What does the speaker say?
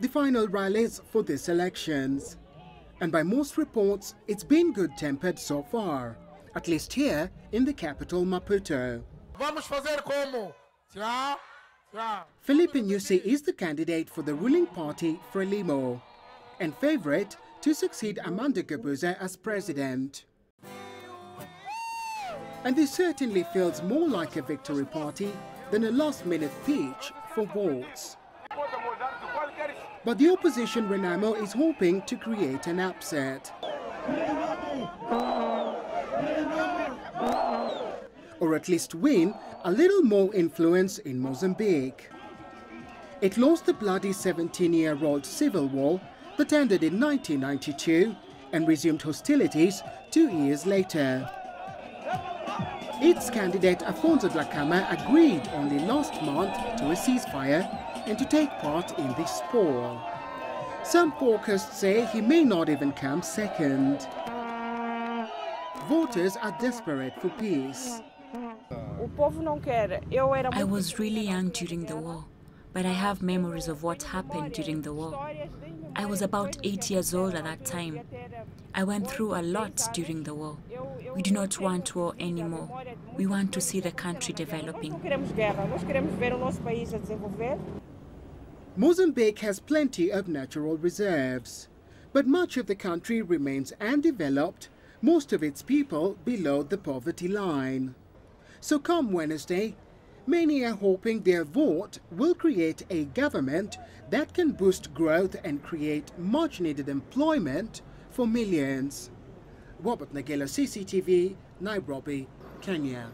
The final rallies for these elections. And by most reports, it's been good-tempered so far, at least here in the capital Maputo. Vamos fazer como? Já, já. Filipe Nyusi is the candidate for the ruling party Frelimo and favorite to succeed Armando Guebuza as president. And this certainly feels more like a victory party than a last-minute pitch for votes. But the opposition Renamo is hoping to create an upset. Or at least win a little more influence in Mozambique. It lost the bloody 17-year-old civil war that ended in 1992 and resumed hostilities two years later. Its candidate Afonso Dhlakama agreed only last month to a ceasefire and to take part in the spoil. Some forecasts say he may not even come second. Voters are desperate for peace. I was really young during the war, but I have memories of what happened during the war. I was about eight years old at that time. I went through a lot during the war. We do not want war anymore. We want to see the country developing. Mozambique has plenty of natural reserves, but much of the country remains undeveloped, most of its people below the poverty line. So come Wednesday, many are hoping their vote will create a government that can boost growth and create much needed employment for millions. Robert Nagila, CCTV, Nairobi, Kenya.